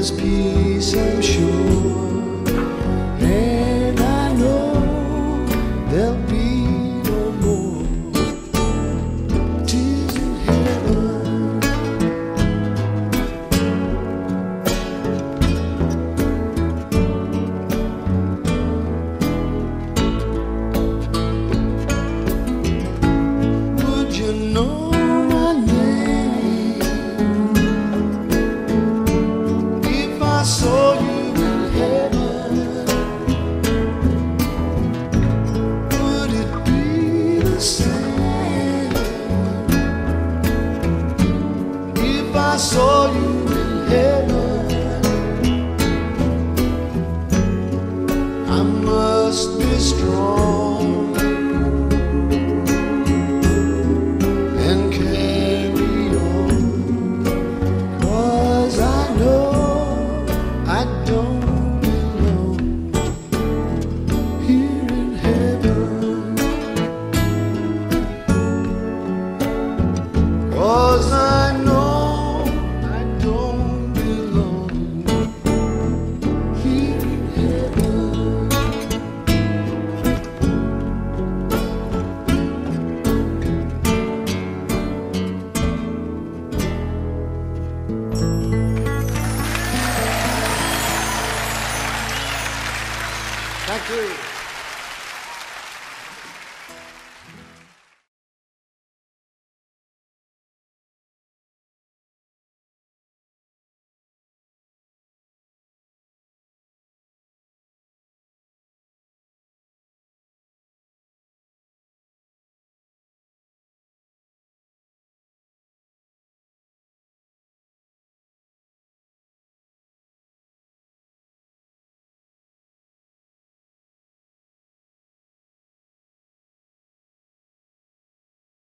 there's peace, I'm sure. saw you in heaven. I must be strong.